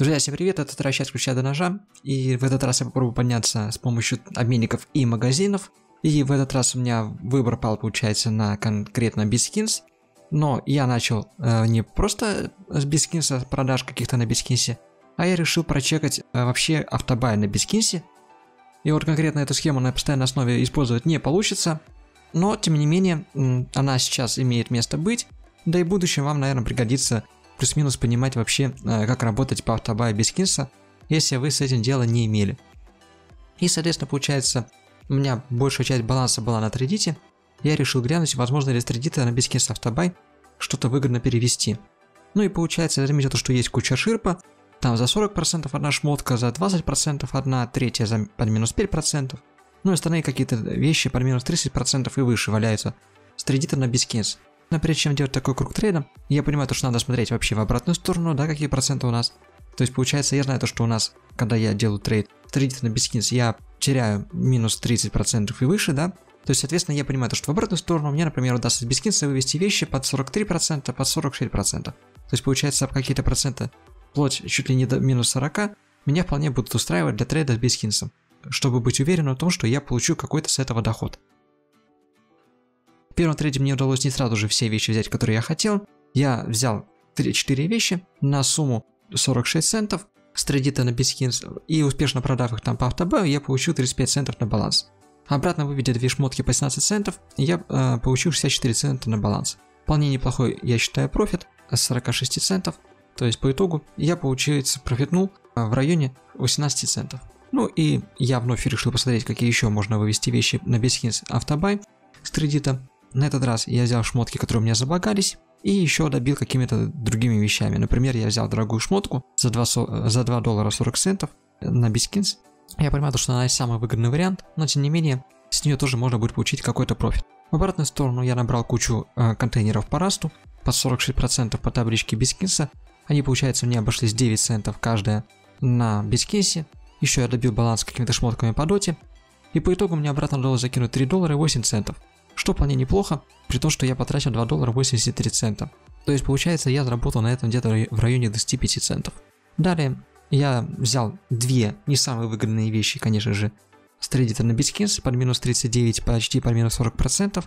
Друзья, всем привет, это вторая часть ключа до ножа, и в этот раз я попробую подняться с помощью обменников и магазинов, и в этот раз у меня выбор пал, получается, на конкретно Biskins, но я начал э, не просто с Biskins продаж каких-то на Biskins, а я решил прочекать э, вообще автобай на Biskins, и вот конкретно эту схему на постоянной основе использовать не получится, но тем не менее она сейчас имеет место быть, да и в будущем вам, наверное, пригодится плюс-минус понимать вообще, э, как работать по автобаю без кинса, если вы с этим дело не имели. И, соответственно, получается, у меня большая часть баланса была на тредите, я решил глянуть, возможно ли с тредита на бискинс автобай что-то выгодно перевести. Ну и получается, заметил, что есть куча ширпа, там за 40% одна шмотка, за 20% одна, третья за под минус 5%, ну и остальные какие-то вещи под минус 30% и выше валяются с TradeIt а на BitSkins. Но прежде чем делать такой круг трейда, я понимаю то, что надо смотреть вообще в обратную сторону, да, какие проценты у нас. То есть получается, я знаю то, что у нас, когда я делаю трейд TradeIt на BitSkins, я теряю минус 30% и выше, да. То есть, соответственно, я понимаю то, что в обратную сторону мне, например, удастся с BitSkins а вывести вещи под 43%, под 46%. То есть, получается, какие-то проценты, вплоть чуть ли не до минус 40, меня вполне будут устраивать для трейда с BitSkins ом, чтобы быть уверенным в том, что я получу какой-то с этого доход первом трейде мне удалось не сразу же все вещи взять, которые я хотел. Я взял 3-4 вещи на сумму 46 центов с трейдита на Biskins и успешно продав их там по автобею, я получил 35 центов на баланс. Обратно выведя две шмотки по 17 центов, я э, получил 64 цента на баланс. Вполне неплохой, я считаю, профит с 46 центов. То есть по итогу я, получается, профитнул э, в районе 18 центов. Ну и я вновь решил посмотреть, какие еще можно вывести вещи на Biskins автобай с кредита. На этот раз я взял шмотки, которые у меня заблагались, и еще добил какими-то другими вещами. Например, я взял дорогую шмотку за 2, за 2 доллара 40 центов на Biskins. Я понимаю, что она самый выгодный вариант, но тем не менее, с нее тоже можно будет получить какой-то профит. В обратную сторону я набрал кучу э, контейнеров по расту, по 46% по табличке BitSkins а. Они, получается, мне обошлись 9 центов каждая на BitSkins е. Еще я добил баланс какими-то шмотками по доте. И по итогу мне обратно удалось закинуть 3 доллара и 8 центов что вполне неплохо, при том, что я потратил 2 доллара 83 цента. То есть получается я заработал на этом где-то в районе 25 центов. Далее я взял две не самые выгодные вещи, конечно же, с TradeIt а на BitSkins под минус 39, почти под минус 40%.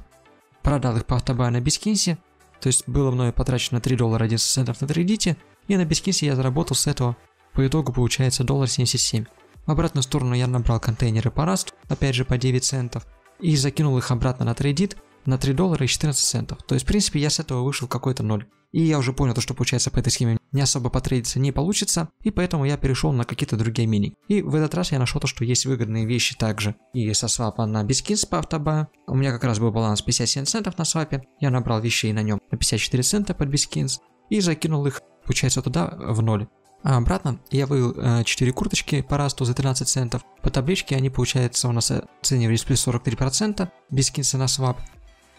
Продал их по автобаю на Биткинсе, то есть было мною потрачено 3 доллара 11 центов на трейдите, и на Биткинсе я заработал с этого по итогу получается доллар 77. В обратную сторону я набрал контейнеры по расту, опять же по 9 центов, и закинул их обратно на трейдит на 3 доллара и 14 центов. То есть, в принципе, я с этого вышел какой-то ноль. И я уже понял, то, что получается по этой схеме не особо потрейдиться не получится, и поэтому я перешел на какие-то другие мини. И в этот раз я нашел то, что есть выгодные вещи также и со свапа на Biskins по автобаю. У меня как раз был баланс 57 центов на свапе, я набрал вещей на нем на 54 цента под Biskins и закинул их, получается, туда в ноль. А обратно я вывел э, 4 курточки по расту за 13 центов. По табличке они, получается, у нас оценивались плюс 43%, без кинса на свап.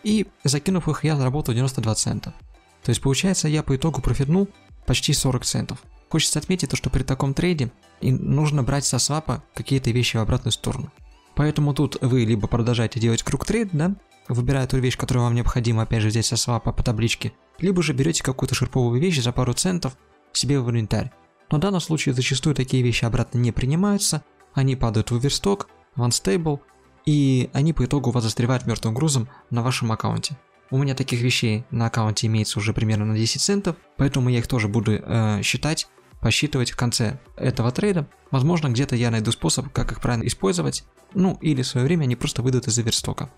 И закинув их, я заработал 92 цента. То есть, получается, я по итогу профитнул почти 40 центов. Хочется отметить то, что при таком трейде нужно брать со свапа какие-то вещи в обратную сторону. Поэтому тут вы либо продолжаете делать круг трейд, да, выбирая ту вещь, которую вам необходимо, опять же, здесь со свапа по табличке, либо же берете какую-то ширповую вещь за пару центов себе в инвентарь. Но в данном случае зачастую такие вещи обратно не принимаются, они падают в оверсток, в unstable, и они по итогу у вас застревают мертвым грузом на вашем аккаунте. У меня таких вещей на аккаунте имеется уже примерно на 10 центов, поэтому я их тоже буду э, считать, посчитывать в конце этого трейда. Возможно, где-то я найду способ, как их правильно использовать, ну или в свое время они просто выйдут из оверстока.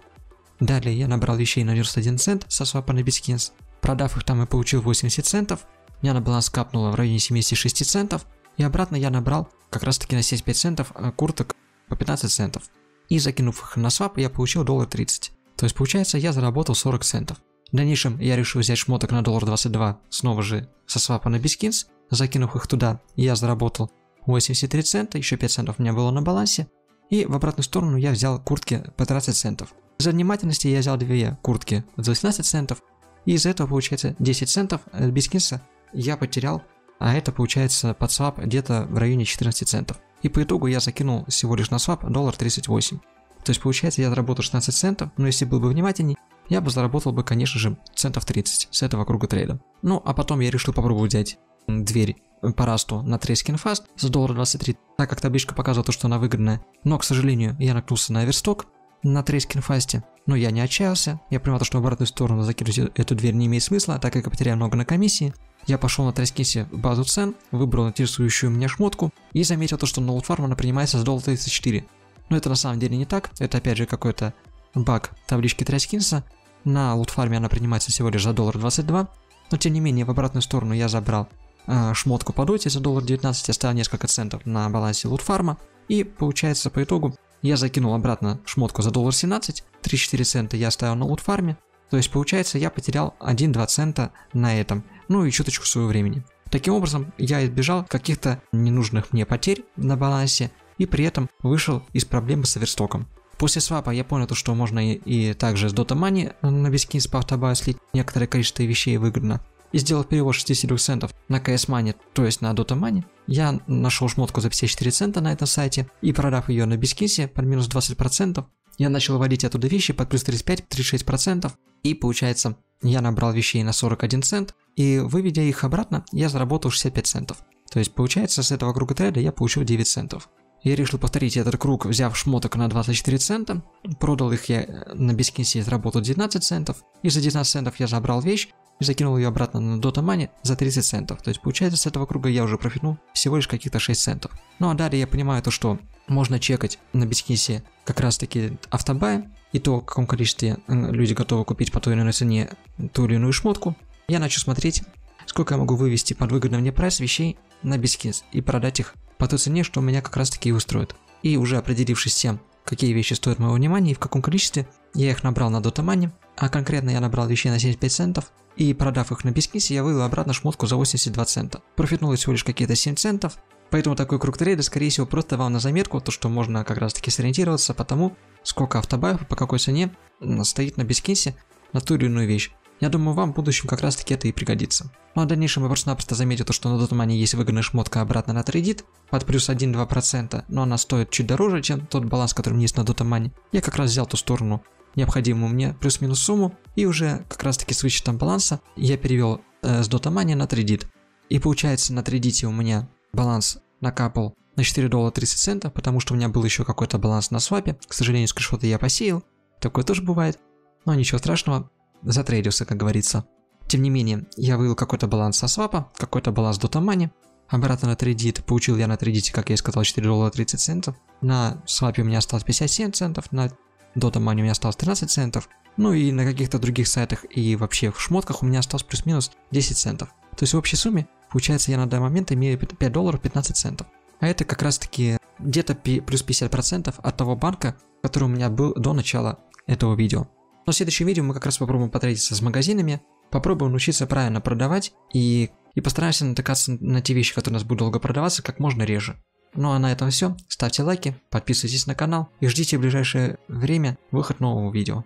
Далее я набрал вещей на 91 цент со свапа на Bitskins, продав их там и получил 80 центов, меня на баланс капнуло в районе 76 центов, и обратно я набрал как раз таки на 75 центов а, курток по 15 центов. И закинув их на свап, я получил доллар 30. То есть получается я заработал 40 центов. В дальнейшем я решил взять шмоток на доллар 22 снова же со свапа на Biskins. Закинув их туда, я заработал 83 цента, еще 5 центов у меня было на балансе. И в обратную сторону я взял куртки по 30 центов. Из-за невнимательности я взял две куртки за 18 центов. И из этого получается 10 центов BitSkins а я потерял, а это получается под Swap где-то в районе 14 центов. И по итогу я закинул всего лишь на Swap доллар 38. То есть получается я заработал 16 центов, но если был бы внимательней, я бы заработал бы, конечно же, центов 30 с этого круга трейда. Ну, а потом я решил попробовать взять дверь по расту на TrySkins Fast за доллар 23, так как табличка показывала то, что она выгодная. Но, к сожалению, я наткнулся на overstock на TrySkins Fast е. Но я не отчаялся. Я понимал, что в обратную сторону закинуть эту дверь не имеет смысла, так как я потеряю много на комиссии. Я пошел на TrySkins е в базу цен, выбрал интересующую меня шмотку и заметил то, что на LootFarm она принимается с доллара 34. Но это на самом деле не так. Это опять же какой-то баг таблички TrySkins а. На LootFarm е она принимается всего лишь за доллар 22. Но тем не менее, в обратную сторону я забрал э, шмотку по доте за доллар 19, оставил несколько центов на балансе лутфарма. И получается по итогу я закинул обратно шмотку за доллар 17, 3-4 цента я оставил на лутфарме. То есть получается я потерял 1-2 цента на этом, ну и чуточку своего времени. Таким образом, я избежал каких-то ненужных мне потерь на балансе и при этом вышел из проблемы с оверстоком. После свапа я понял, что можно и, и также с Dota Money на бискинс по автобаю слить некоторое количество вещей выгодно. И сделал перевод 62 центов на CS Money, то есть на Dota Money, я нашел шмотку за 54 цента на этом сайте и продав ее на бискинсе под минус 20%, я начал вводить оттуда вещи под плюс 35-36%, и получается, я набрал вещей на 41 цент, и выведя их обратно, я заработал 65 центов. То есть получается, с этого круга трейда я получил 9 центов. Я решил повторить этот круг, взяв шмоток на 24 цента, продал их я на BitSkins е, заработал 19 центов, и за 19 центов я забрал вещь и закинул ее обратно на Dota Money за 30 центов. То есть получается с этого круга я уже профитнул всего лишь каких-то 6 центов. Ну а далее я понимаю то, что можно чекать на BitSkins е как раз таки autobuy, и то, в каком количестве люди готовы купить по той или иной цене ту или иную шмотку. Я начал смотреть, сколько я могу вывести под выгодный мне price вещей на BitSkins и продать их по той цене, что меня как раз таки устроит. И уже определившись с тем, какие вещи стоят моего внимания и в каком количестве, я их набрал на Dota Money, а конкретно я набрал вещей на 75 центов, и продав их на бискисе, я вывел обратно шмотку за 82 цента. Профитнул всего лишь какие-то 7 центов, поэтому такой круг трейда, скорее всего, просто вам на заметку, то что можно как раз таки сориентироваться по тому, сколько автобаев по какой цене стоит на бискисе на ту или иную вещь. Я думаю, вам в будущем как раз таки это и пригодится. Ну а в дальнейшем я просто-напросто заметил, то, что на Дотмане есть выгодная шмотка обратно на трейдит под плюс 1-2%, но она стоит чуть дороже, чем тот баланс, который у меня есть на Дотмане. Я как раз взял ту сторону, необходимую мне плюс-минус сумму, и уже как раз таки с вычетом баланса я перевел э, с Дотамани на трейдит. И получается на трейдите у меня баланс накапал на 4 доллара 30 центов, потому что у меня был еще какой-то баланс на свапе. К сожалению, скриншоты я посеял. Такое тоже бывает. Но ничего страшного, затрейдился, как говорится. Тем не менее, я вывел какой-то баланс со свапа, какой-то баланс Dota Money, обратно на трейдит, получил я на трейдите, как я и сказал, 4 доллара 30 центов, на свапе у меня осталось 57 центов, на Dota Money у меня осталось 13 центов, ну и на каких-то других сайтах и вообще в шмотках у меня осталось плюс-минус 10 центов. То есть в общей сумме, получается, я на данный момент имею 5 долларов 15 центов. А это как раз таки где-то плюс 50% от того банка, который у меня был до начала этого видео. Но в следующем видео мы как раз попробуем потратиться с магазинами, попробуем научиться правильно продавать и, и постараемся натыкаться на те вещи, которые у нас будут долго продаваться, как можно реже. Ну а на этом все. Ставьте лайки, подписывайтесь на канал и ждите в ближайшее время выход нового видео.